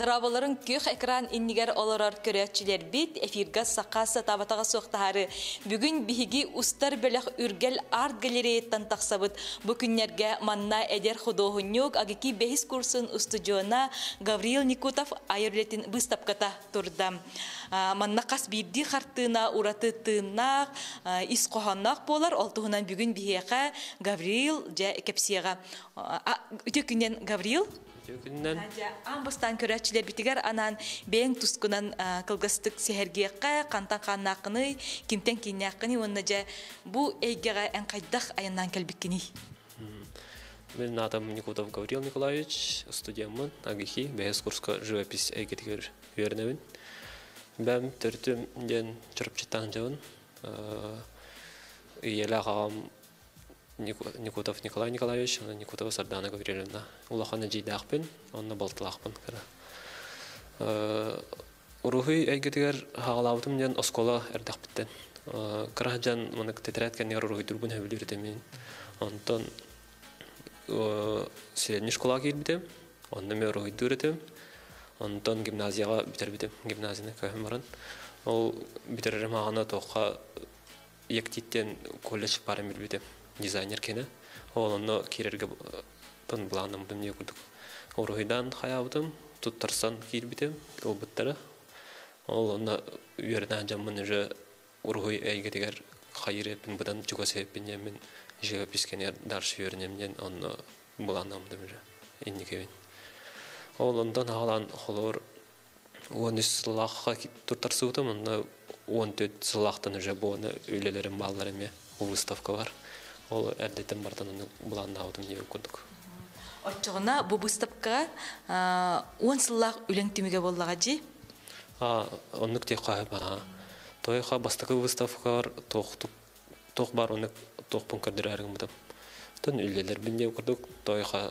Дырабаларын көх экран иннигер олорор көрөчүлер бит эфирга сакасы табатага соқтары. Бүгүн биһиги устар белек үргел арт галереяттан тақсабыт. Бу күннерге манна эдер художник агики бехис курсын устудиона Гавриил Никутов айырлетин выставката турда. Манна кас бирди хартына ураты ис коханнак болар. Олтуһунан бүгүн биһиэхэ Гавриил же кепсиега. Үтө күннен Гавриил Күннен Амбастан көрәтчілер бітігер анан бәң тұскынан кылгастык сехергеққа қантан қаннақыны, кимтен кейнақыны, онна жа бұ әйгеға ән қайдақ айынан кәлбіккені. Мен атам Никутов Гаврил Николаевич, студентмын, агихи, бәйес курска живопись әйгетігер үйерневін. Бәм түртім ден чырып чыттан жауын. Иелі ағам Никутов Николай Николаевич, она Никутова Сардана Гавриловна. Улахана жейдақпен, онна балтылақпын кіра. Урухи әйгетігер хағалаудым ден оскола әрдақ біттен. Карахаджан мұны тетрәт кәнер урухи дүрбін әбілер демен. Онтон средний школа кейт бітем, онна мен урухи дүретем. Онтон гимназияға бітер бітем, гимназияны көйім баран. Ол бітерерім ағана тоққа ектиттен колледж барын біл бітем дизайнер кені ол оны кирерге тон буланым бим не курдук оройдан хаябдым туттарсан кирбитем ол буттара ол оны үйерден жаммын уже ургой әйге тегер хайыр бин будан чуга себеппен мен жега пискенер дарш үйернемден оны буланым дим уже инникевин ол ондан алан холор он үс сылаққа туттар суытым онда он төрт сылақтан уже боны үйлелерім балаларыме выставка бар ол әрдетен бардан оны булан аудым не көрдік Отчоғына бұ бұстапқа он сыллақ үлен түмеге боллаға жи? оннык те қайып тойға бастықы выставка бар тоқ бар оны тоқ пун көрдір әргім бұдым. Тон үйлелер бінде көрдік тойға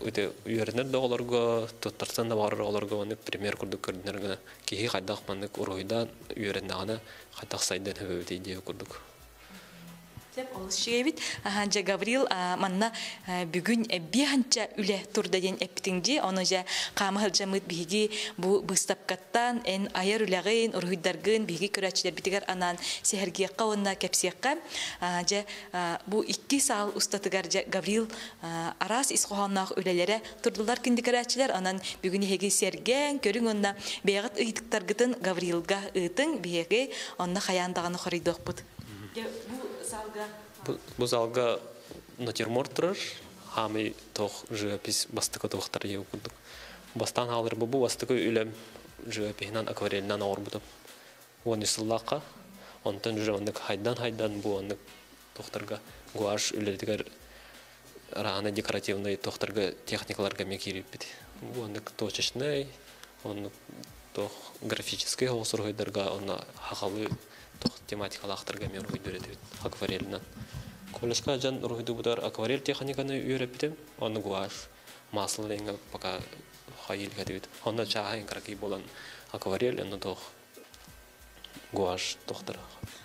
өте үйерінер да оларға тұттарсан да бар оларға оны пример көрдік көрдінер кейі қайдақ мандық ұройдан үйерінағына қайдақ сайдан өбөбөтей деп көрдік Деп олыс шегебит, ханча Гаврил манна бүгүн биханча үле турда ден эптиңди, оны жамыт биги бу быстапкаттан эн аяр үлегин ургуйдаргын биги көрәчләр битигер анан сехерге кавынна кепсиякка жа бу икки сал устатыгар жа Гаврил арас исхоханнак үлелере турдулар кинди көрәчләр анан бүгүн хеги серген көрүң онна бегат ыйтыктаргытын Гаврилга ытың биге онна хаяндаганы хорыйдокпут. Бу Бұл залға натюрморт тұрар, хамы тоқ живопись бастықы тоқтар еу күндік. Бастан алыр бұл бастықы үлем живописінен акварелінен ауыр бұдым. Оны сыллаққа, онтан жүрі хайдан-хайдан бұл ондық тоқтарға гуаш үлелдігер раны декоративный тоқтарға техникаларға мекеріп біді. Бұл ондық точечный, оны тоқ графический олсырғайдарға, оны хақалы тоқ тематикалақтарға мен үйдіретіп акварелінен. Колледжка жан рухиду будар акварель техниканы үйрәп битем, аны гуаш, маслы ленга пока хайыл кәдебит. Аны чаһайн краки болан акварель, аны тох гуаш тохтар.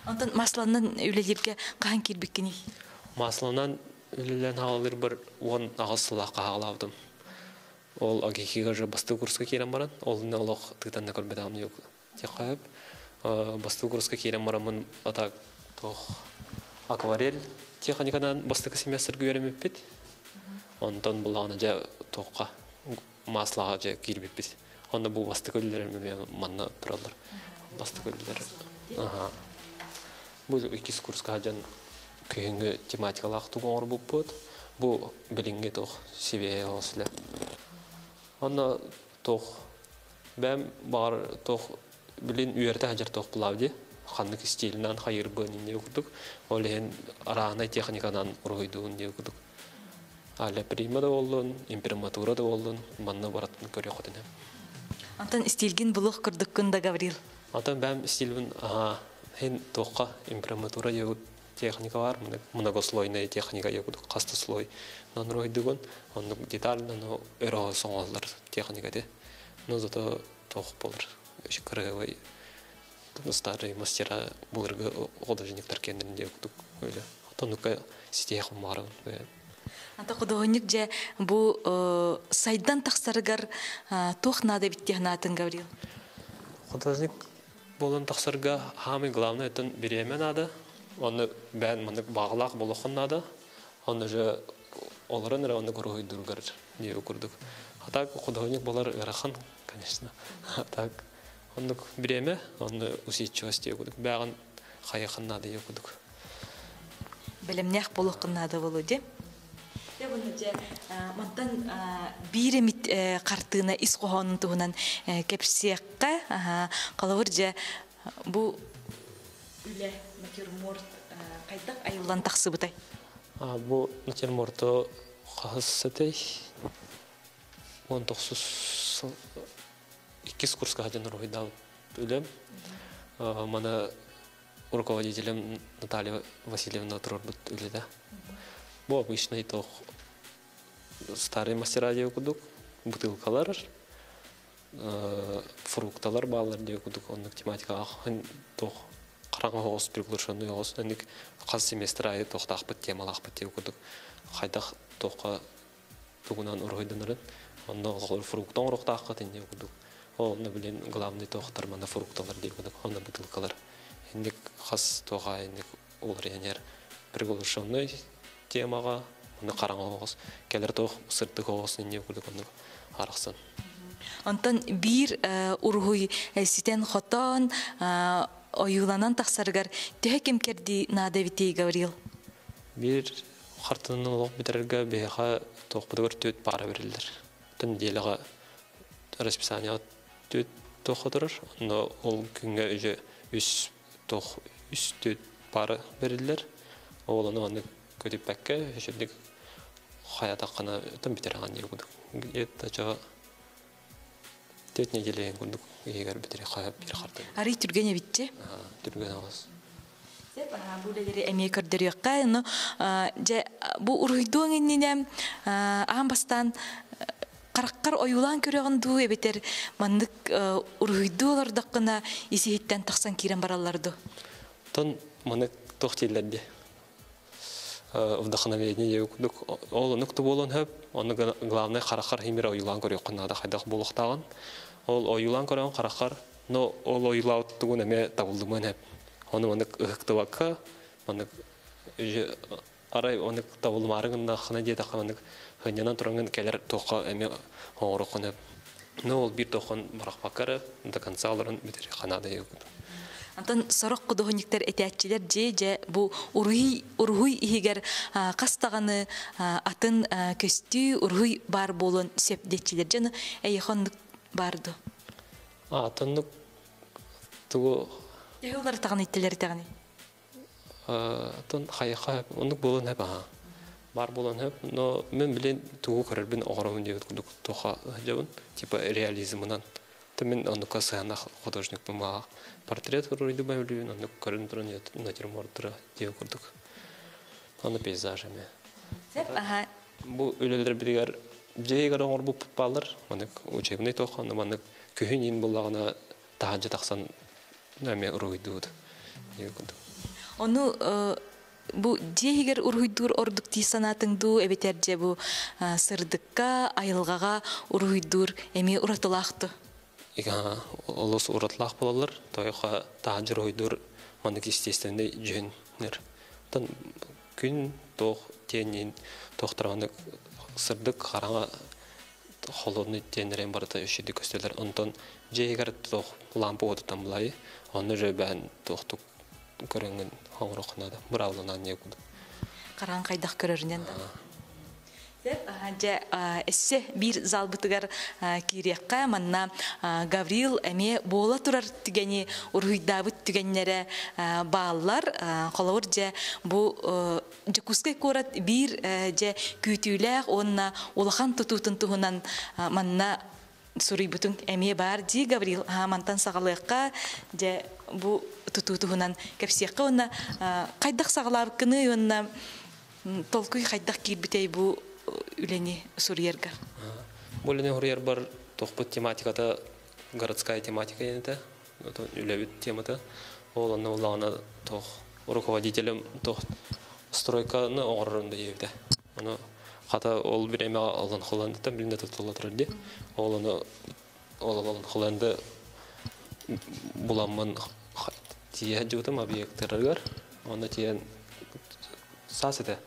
Антон масланнан үлелерге каһан кирбиккени? Масланнан үлелен халыр бер он агысылакка хагалавдым. Ол агихига же басты курска керем баран, ол не олох тыгдан да көрбөт ам юк. Басты курска керем барамын атак тох акварель техникадан бастыкы семестрге үйренмеппит онтон бұл аны жа тоққа маслаға жа кирбеппит онда бұл бастыкы өлілер манна тұралар бастыкы өлілер бұл икис курска жан күйінгі тематикалақ туғанғыр бұл бұд бұл білінге тоқ себе осылы онда тоқ бәм бар тоқ білін үйерді әжір тоқ бұлавды ханнык стилинан хайыр бын не кудук олен арана техниканан уройдуун не кудук аля прима да болдун имприматура да болдун манна баратын көрө котене Антон стилгин булух кырдык кында Гаврил. Антон бәм стилбин ага хен тоққа имприматура ягут техника бар. Многослойная техника ягут касты слой нан ройдугун он детально но эро соңоллар техника де но зато тоқ болар шикаргавай старые мастера булырга художниктар кендеринде кудук öyle. Тонука ситех марын. Ата художник же бу э, сайдан тахсарыгар э, тух нада биттехнатын Гаврил. Художник болон тахсырга хамы главный это беремен ада. Оны бән маны бағлақ болохын нада. Оны же оларын оны көрөй дургар не көрдүк. Атак художник болар ырахан, конечно. Так оны береме, оны усичости көрдүк. Бәган хайхан нада көрдүк. Белемнях болох нада болу де. Я bunu же мантан биремит картына ис кохонун туһунан кепсиякка калавыр же бу үле натюрморт кайдак айылдан таксыбытай. А бу натюрморто хасытай. Он тохсус иккис курска хадан ройдал үлем. Мана руководителем Наталья Васильевна Турбут үледа. Бу обычный тох старый мастера деп кудук, бутылкалар, фрукталар балар деп кудук, оннук тематика ахын тох караңгы хоос приглашенный хоос, эник каз семестр айы темалак бит деп кудук. Хайдах тохка тугунан ургайдынырын, онно фруктон уруктак кытын деп кудук. Оны билен главный тохтар мана фрукталар деп кудук, онно бутылкалар. Эник хас тоға эник улренер приглашенный темаға оны қараңғы оғыз келер тоқ сырты оғыз не кулик оны арақсын Онтон бир ургуй ситен хотон оюланан тахсаргар төһө кем керди нада бити Гаврил. бир хартынын олық битерерге беха тоқ бутыгар төт пара берилдер. Тын делеға расписание төт тоқы тұрыр но ол күнге үже үс тоқ үс төт пара берилдер ол оны оны көтіп бәкке үшіндік хаят аққана тым битераған не күдік где-то жа төт неделе күндік егер битере хая бир харды Ари түргене битте. түрген Сеп бу лелери эме көрдөрөкка, но же бу уруйдуң иннене амбастан караккар оюлан көрөгөн ду эбетер мандык уруйдуулар дакына исиһиттен таксан кирен баралларду. тон маны тохтилерди вдохновение күдік ол нукты болон хөп оны главный харахар химир оюлан көрөк кунада хайдах болуктаган. Ол оюлан көрөн харахар но ол оюлау тугун эме табылдымын хөп оны маны ыктыбакка маны арай оны табылмарыгында хана диета хана хынянан туранган келер тоқа эме оңорокон хөп но ол бир тохон баракпаккары до конца аларын битери ханада егут Антон сорок кудохониктер этиатчилер же же бу уруй уруй игер кастаганы атын көстү уруй бар болон сепдетчилер жана эйхондук барды. а тоннук тугу. Яһулар тагын иттелер тагын. тон хайха онук болон хеп аха. Бар болон хеп но мен билен тугу көрөрбүн огоромун деп тоха жабын типа реализмынан Темен онука саяна художник бума портрет ройду бавлюн, онук көрін тұрын натюрморттыра деп курдук. Аны пейзажами. Сеп аха Бу өлелер биргер жейгер оңор бу балар, онук учебный тохан, онук көһүн ин буллагына таханжа таксан нәме ройду деп курдук. Ону бу дегер ургуйдур ордук ти санатыңду эбетер же бу сырдыкка айылгага ургуйдур эми уратылақты. Ига олос уратлах болалар, тойха таханжыр ойдур манык естественный жөннер. Тан күн тох тенин тохтыраны сырдык караңа холодный тенерен барда үшіді көстелер. Онтон жейгер тох лампа отытан бұлай, оны же бән тохтук көріңін хоңрохнада. Бұраулынан не күді. Караң кайдах көрөрүнен да. Же эссе бир залбытыгар кирекка манна Гаврил эме бола турар түгени ургуйдабыт түгеннере бааллар коловур же бу же кускай корат бир же күтүлэк онна улахан тутутун туһунан манна сурыйбутун эме бар ди Гаврил мантан сагалыкка же бу тутутуһунан кепсиякка онна кайдах сагалар кыны онна толкуй хайдах кирбитей бу үлени сурьерга. Более хурьер бар тохпут тематиката городская тематика енте, это үлебит темата. Ол аны улана тох руководителем тох стройканы оңорында ебде. Хата ол биреме алын хыланды та билинде тутула турар ди ол оны ол алын хыланды буламман тие жутым объекттергер оны тиен сасыда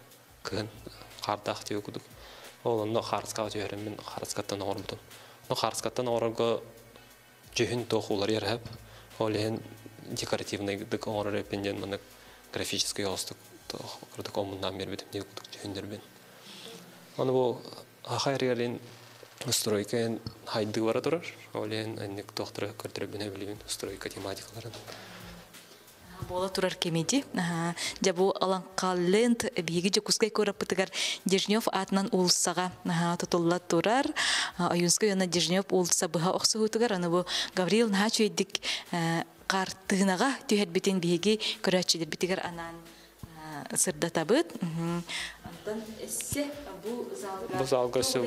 кын кардах тие кудук ол оны харска жөрем мен харскаттан ормутум но харскаттан орго жөһүн тохулар ярап ол ен декоративный дык орыр пенден мына графический остук кырдык омундан бербетим не кудук жөһүндер бен Оны бұл ахайрерин стройка хайды бара турар. Олен анник доктора көртөрө бине билибин стройка тематикаларын. Бола турар кемеди. Жа бу аланка лент биги же кускай көрөп бытыгар Дежнев атынан улсага тутулла турар. Аюнска яна Дежнев улса быха оксу хутугар аны бу Гавриил начу эдик картыгынага түйет битен биги көрөчүдер битигер анан сырда табыт. Антон эссе бу залга Бу залга эссе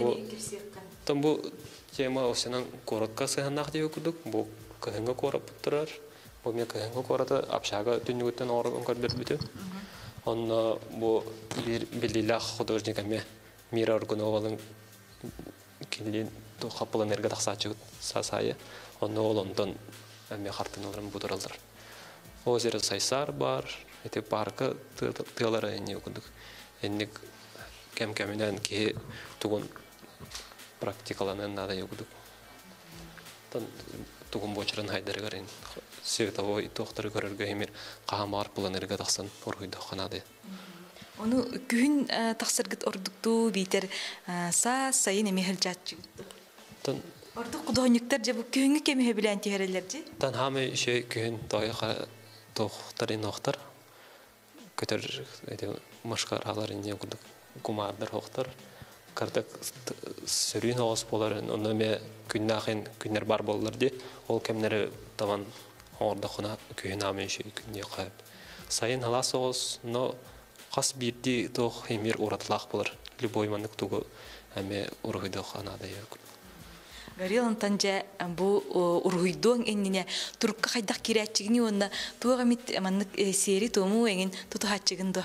бу- тема осенан коротка сыһаннак деп кудук. Бу кыһынга корап турар. Бу ме кыһынга кората апшага дүнүгөттөн оргон көр бербитим. Онно бу бир билилах художник аме Мира Оргуновалың килин то хапылан эрге тахсачы сасайы. Онно ол онтон аме хартыналарын бутуралдар. Озеро Сайсар бар, эти парка тылары эне кудук. Энник кем кеминен ки тугун практикаланын нада югудук. Тон тугун бочырын хайдарыгарын световой тохтары көрөргө эмир каамар пулан эрге тахсан ургуйда ханады. Оны күн тахсыргыт ордукту битер са сайын эме хылжатчы. Тон Ордук кудоонюктар же бу күнгө кеме билен тиһерелер же. тан хаме ише күн тойга тохтары нохтар көтөр эти машкаралар не кудук кумардар хохтар картак сөрүн боларын оны ме күннахин күннер бар боллар ди. Ол кемнери таван орда хуна күн аме ише күнне кайып. Сайын халас оос но кас бирди тох эмир уратлах болар любой манык тугу эме ургыйда ханада yok Гарил антанжа бу ургуйдуң эннине турукка хайдак кирәчигини онна туга мит маннык сери тому эген тутухачыгынды.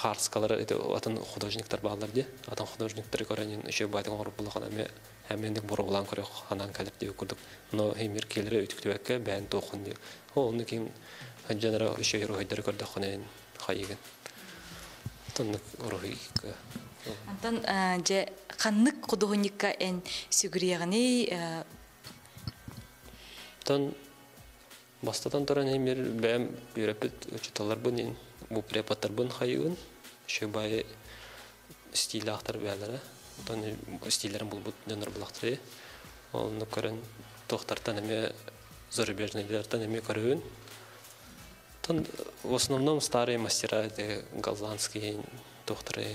харскалар это атын художниктар балдар ди. Атын художниктар көрөнүн еще байтын орып булган эме хәмендик бургулан көрөк ханан калып деп курдук. Но хемир келере үтүктүбекке бән тохун ди. О, оны ким хаҗанара еще ройдер көрдө ханен хайыгын. Тоннык ройка. Антан же ханнык кудоонюкка эн сүгүриягани Тон бастатан торан хемир бәм юрапет учиталар бун бу препаттар бун хайыгын. Еще бай стиль ахтар бәләре. Тон стильләрен булбут дөнөр булактыры. Оны көрен тохтартан эме зарубежныйлардан эме көрүн. Тон в основном старые мастера это голландские тохтары.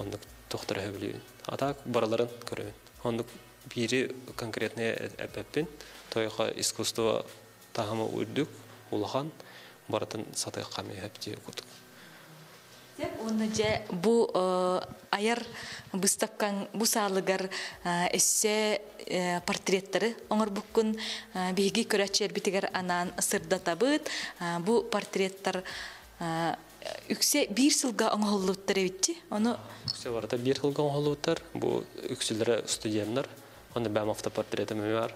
Оны тохтары билибин. А так бараларын көрүн. Оны бири конкретный эпеппин тойга искусство тагымы уйдук улахан баратын сатый каме хепти Оны же бу аяр выставкан бу саалыгар эссе портреттері оңор буккун биги көрәчер битигер анан сырда табыт бу портреттер үксе бир сылга оңоллуттар эбитти оны Все барата бир хылган холуттар, бу үксүлөрө студенттер, аны бәм автопортретім бар.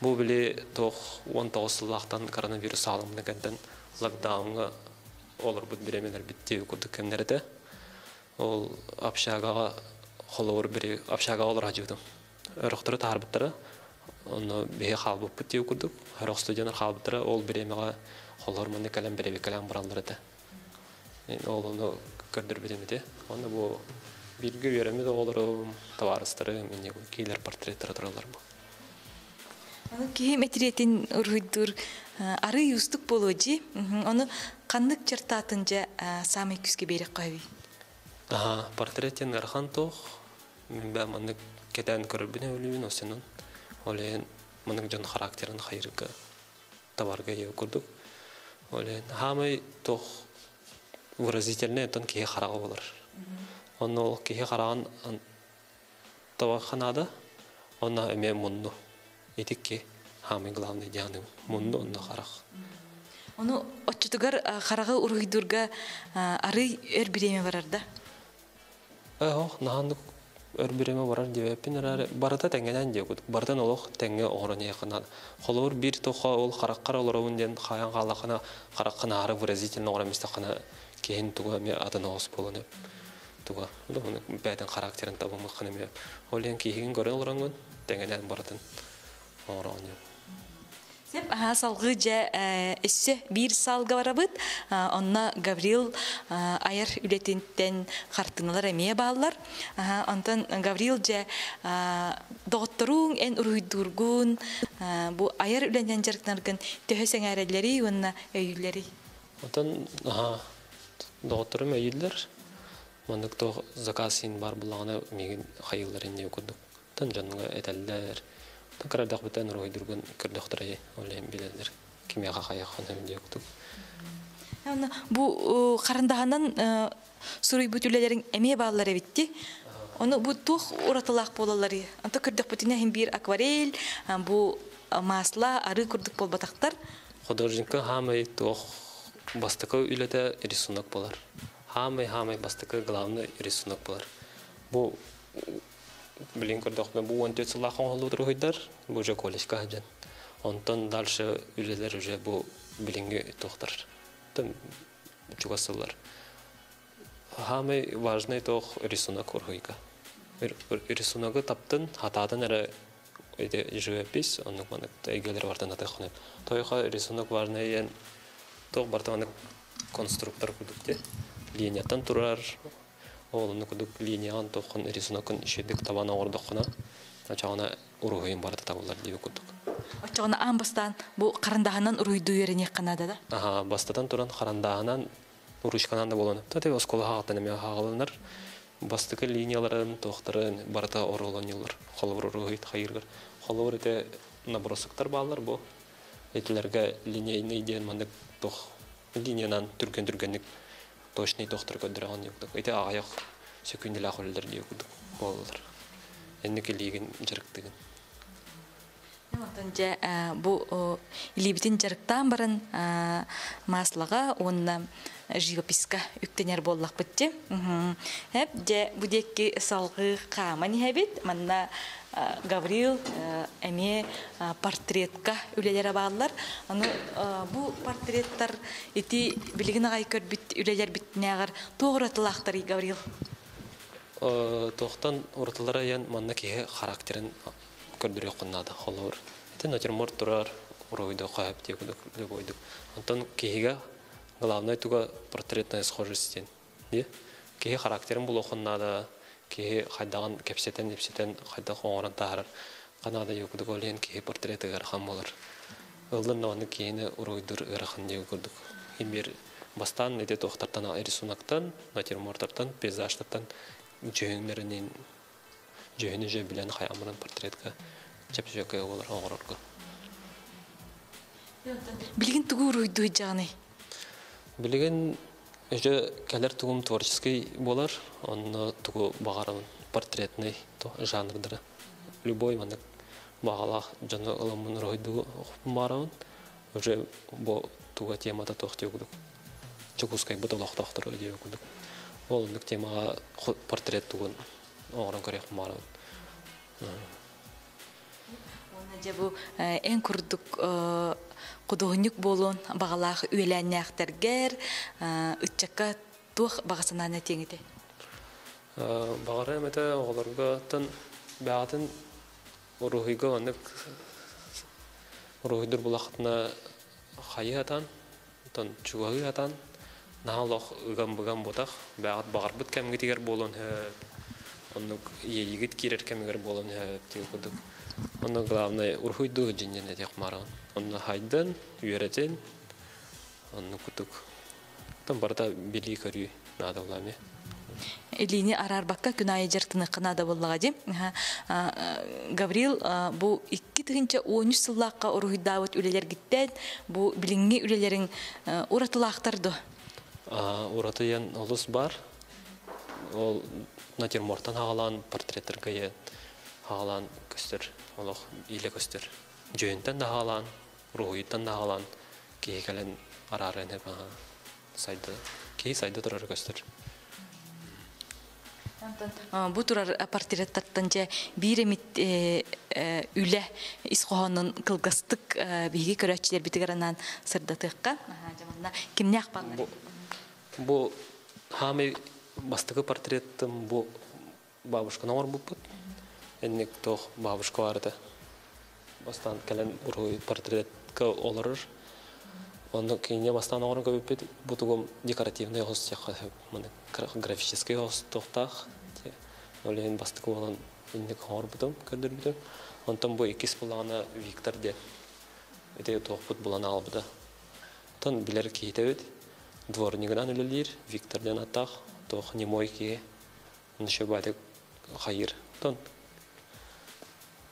Бу биле тох 19 сыллактан коронавирус алымны кәндән локдаунга олар бут биремелер битти күрдүк кемнерде. Ол общагага холор бири общага олар хажыдым. Өрөктөрү тарбыттары. Оны бе халбы битти күрдүк. Хәрөк студенттер халбыттары ол биремега холор менде калам бире калам баралдырды. Ол оны көрдөр битемде. Оны бу бирге береміз олар товарыстары мене кейлер портреттер туралар. Оны кии метриетин ургуйдур ары юстук болуджи оны каннык чертатынжа самый күске берек койби. Ага, портреттен архан тох. Мен бә маны кетен көрбүне өлүбүн осенен олен мының жон характерин хайырга табарга ие курдук олен хамай тох выразительный тон кие харага болар онно ол кие хараган табаханада онна эме мунну. Итикки хамай главный дианы мунну онно харах. Ону отчутугар харага уруйдурга ары өр биреме барарда. Эх, наханды өрбүреме барар дебеппин эрары барыта теңгенен дебут бардан олох теңге орон якына холор бир тоха ол хараккар олорун ден хаян галахана хараккана ары выразительно орамиста кана кейін туга ме адына ос болон туга. Бәден характерин табымы ме олен кийин көрөн олорангын теңгенен баратын орон Сеп аха салгы жа эссе бир салга барабыт, онна Гаврил аяр үлетинтен хартыналар эмие баалар. Онтан Гаврил жа докторуң эн уруйдургун бу аяр үленен жарктаргын төһөсең әрелери онна өйүлери. Онтан аха докторум өйүлер. Мандык то заказин бар булагына меген хайылларын не көрдүк. Тан жанга этеллер. Такарадах бутан ройдургун көрдөктөрөй олем билелер. Кимияга каяхан hem диоктук. Аны бу карындагынан суруй бүтүлелерин эме баалары битти. Оны бу тух уратылак болалары. Анта көрдөх бүтүнө хем бир акварель, бу масла ары көрдүк болбатактар. Художникка хамай тух бастыкы үлете рисунок болар. Хамай хамай бастыкы главный рисунок болар. Бу билин көрдөх мен бу 14 сылах оңолу тургуйдар бу же колледжка хаджан онтон дальше үлелер уже бу билинге тохтар тон чугасылар хамы важный тох рисунок оргуйка рисуногы таптын хатадан эре эде живопись онук маны эйгелер бартан атахны тойха рисунок важный ен тох бартан конструктор кудукте линиятан турар ол ну кудук линиян тохон рисунокун ишедик табана ордокуна ачагана уругуйын барда табылар дип кудук Очоғына аң бастан бу карындағынан уруйду еріне қанада да. аха бастатан туран карандагынан урушканан да болон тате оскола хагатан эме хагалынар бастыкы линияларын тохтарын барда оролон юлар холбур уругуйт хайыргар. Холбур эте набросоктар баалар бу. Этилерге линейный диен мандык тох линиянан түрген түргенник точный доктор көндүрөгөн юктук эте аяк сөкүндүл акылдар дип кудук болдур энники лигин жарыктыгын Онтан же бу илибитин жарыктан баран маслага онна живописка үктенер боллак битти. Хеп же бу декки салгы камани хебит манна Гаврил эме портретка үлелер баалар. Аны бу портреттар ити билигин агай көрбүт үлелер битнегер тоғратылактар Гаврил. Тохтан уртылара ян манна кие характерин көрдүрөк куннада холор. Эте натюрморт турар уройдо кайып деп ойдук. Антон киеге главный туга портретная схожесть. Не? Кие характерин було куннада, кие хайдаган кепсетен епсетен хайда хоңоран таарар. Канада юкдук олен кие портреты гархан болар. Ылдын оны киене уройдур ырахан деп көрдүк. Химер бастан эте тохтартан рисунактан, натюрморттан, пейзажтан жөңнөрүнүн жөөнү же билен хаямынан портретка чепжөкө болар оңорорго Билигин тугу уруйду жаны. билеген уже келер тугум творческий болар онно тугу багарым портретный жанрдыры любой мана багала жана ыламын ройду маран уже бо туга темада тохтёгдук чукускай буталах тохтор өдөгдук ол ндык темага портрет тугун оңорон көрөк маран Оны же бу эң курдук кудугунюк болон багалаах үеләннәхтәргәр ытчакка тух багасанана теңите. багара эмете оголорго тын баатын урухиго онык урухидур булахтына хайы атан тон чугагы атан наалох ыгам быгам ботах баат багарбыт кемге тигер болон онук егит кирер кемгер болон тиги кудук Оны главное урхуйду жинен этек маран. Оны хайдан үйрәтен. Оны кутук. Там барда көрү надо улами. Элини арар бакка күнайы жартыны кынада боллага ди. Гаврил бу икки тыгынча 13 сыллааққа уруйдаабыт үлелер гиттен бу билиңги үлелерин уратылаактарды. А, Уратыян олус бар. Ол натюрморттан хагалан портреттерге ен хагалан көстөр. Олох иле көстөр. Жөйінтен да хагалан, руйыттан да хагалан. Кейкелен арарын ага, сайды. Кей сайды турар көстөр. Бу турар портреттаттан же биремит үле исхоһонун кылгастык биги көрөчүлер битигеранан сырдатыкка. Жаманда кимне акпалар? Бу бу хами бастыгы портреттім бу бабушканы ор буппут. Энник тох бабушка барды. Бастан келен буруй портретка олорыр. Онда кейіне бастан орын көбіппет, бұтығым декоративный ғос сияқты, мұны графический ғос тоқтақ. Олен бастықы болан иннек хор бұтым, көрдір бұтым. Онтан бұл екіс бұлағына Виктор де. Өте тоқ бұт бұлан ал бұды. Тон білер кейті өт. Дворнигынан өлілер, Викторден аттақ, тоқ немой кие. Нұшы бәдік қайыр. Тон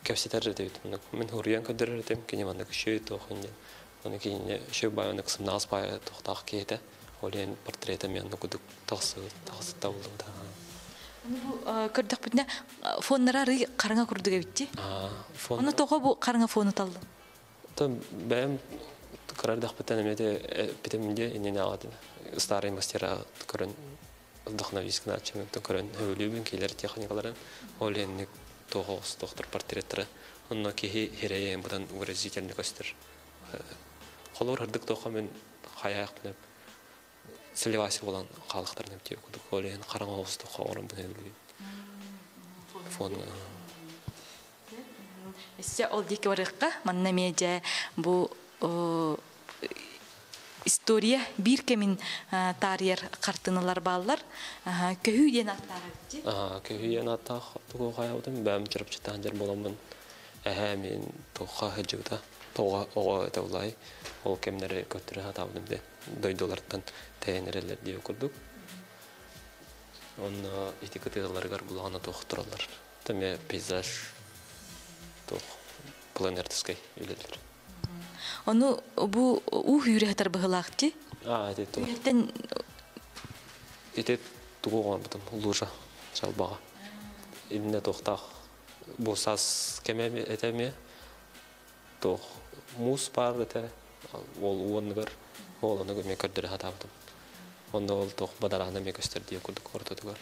кәпсетер өт. Мен хұриян көрдір өтем, кене манда күші тоқ инде. Оны кейіне шөп бай оны қысым нағыз бай тоқтақ кейді. Олен портреті мен күдік тақсы, тақсы табылды да. Бу көрдөх бүтне фоннара рый караңа битти. А, фон. Оны тога бу караңа фону талды. Там бәм карардах бітен әмеде бітемінде инене алады. Старый мастера көрін вдохновительно атчым то көрін өлүбүн кейлер техникаларын оленник тоғыз доктор портреттері. Онно кеһи херее будан выразительный көстер. Холор хырдык тоқа мен хаяк менеп силеваси болан халыктар неп тип кудук олен караңа оғыз тоқа орын буне Фон. Эссе ол дике барыкка манна медиа бу история бир кемин тарьер картыналар баллар көһүү ден аттары битти. А, көһүйен ата тугу хаябдым бәм чырып чытан жер боламын. Әһә мен тоқа хыжыгда тоға ого это улай ол кемнере көтөрө хатабдым де дойдолардан тәйнерелер дип курдук. Онна этикеталаргар булагана тохтуралар. Теме пейзаж тох планердский үлелер. Оны бу у хүрәтер быгылакти. А, это то. Үрәтен Ите тугуган бутым лужа жалбага. Инне тохтах бу сас кеме этеме тох мус бар эте ол уоннугар ол оны мен көрдөрө хатабытым. Онда ол тох бадараны ме көстөр дип курдук ортотугар.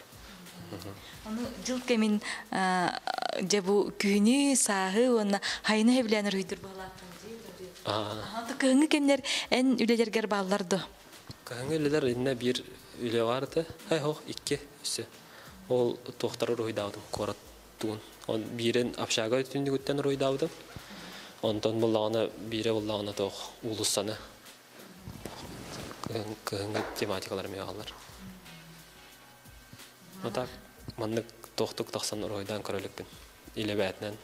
Оны жыл кемин же бу күнү саһы оны хайны хевләнер үйдүр быгылактын. Кыңы кемнер эн үлелергер балларды. Каңгелер инне бир үле барды. Хай хох икки үсө. Ол тохтары ройдавдым корат туун. Он бирен апшага түндү күттен ройдавдым. Онтон буллагына бире буллагына тох улуссаны. Кыңгы тематикалар мегалар. Отак маннык тохтук тахсан ройдан көрөлүкпүн. Иле бәтнен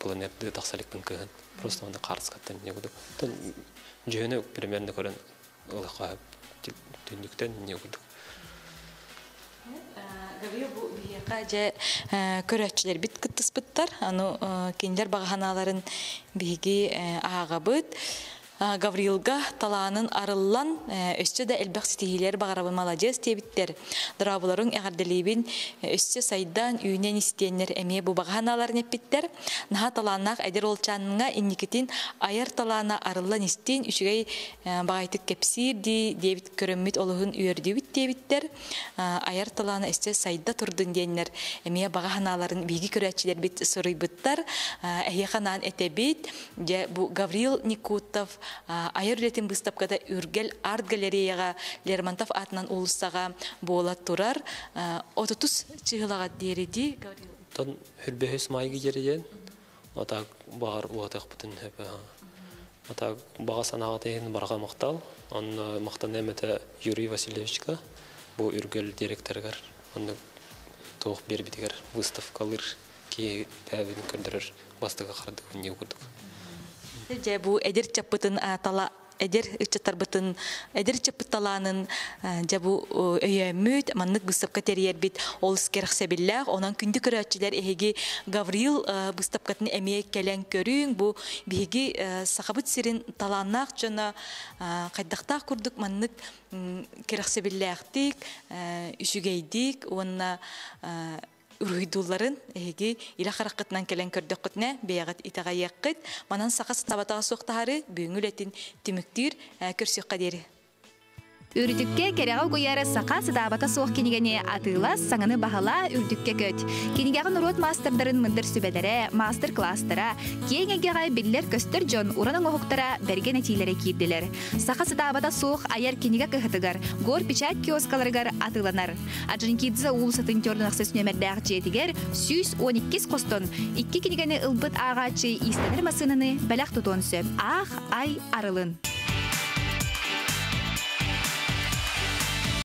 планетты тахсалыкпын кыгын. Просто онда карыс каттан не кудук. Тон примерно көрөн ылыка түндүктен не бияка же көрөчүлөр бит кыттыспыттар. Аны киндер баганаларын биги агабыт. Гаврилга талаанын арыллан өстө да элбек стихилер багарабы молодец тебиттер. Драбуларын эгерделибин өстө сайдан үйнен истиеннер эме бу баганалар неппиттер. Наха талааннак эдер олчаныңа инникитин аяр талаана арыллан истин үчүгей багайтык кепсир ди дебит көрөммүт олугун үйөрдүбүт тебиттер. Аяр талаана өстө сайда турдун диеннер эме баганаларын биги көрөчүлер бит сорыйбыттар. Эхиханан этебит же бу Гаврил Никутов айыр үлетін выставкада үргел арт галереяға Лермонтов атынан улуссаға бола турар. Отутус чыгылага дереди. Тон хүрбөһөс майги жерен. Отак бар уатак бүтүн хеп. Отак бага санага тейин барга мактал. Он мактан эмете Юрий Васильевичка бу үргел директоргар. Он тоқ бербитигер выставкалар ки тәбин көндөрөр бастыга кардык не курдук. Же бу эдир чаппытын атала эдер ычаттарбытын эдер чапытталанын жабу өйөмүт маннык быстапка терьербит ол скерхсебиллах онан күндү көрөчүлер эһиги гаврил быстапкатын эмие келен көрүң бу биһиги сахабыт сирин таланнак жана кайдактаах курдук маннык керхсебиллахтик үсүгейдик уонна уруйдууларын эһиги ила хараккытынан келен көрдөккүтне беягат итагайяккыт манан сакас табатага суктаары бүгүнгүл этин тимиктир көрсөкка дери Үрдүкке кереға гуяра сақа сыдабата суох кинигене атыла саңаны бахала үрдүкке көт. Кинигагын урот мастердарын мындыр сүбелере, мастер класстара, кеңегеға биллер көстөр жон уранын оғуктара берген этилере кийипдилер. Сақа сыдабата суох аяр кинига кыхытыгар, гор печать киоскаларыгар атыланар. Аджинкидзе уул сатын тёрдын аксес нөмердәг жетигер сүйс 12 костон, икки кинигене ылбыт ағачы истанер масынаны бәләк тутон сөп. Ах, ай, арылын.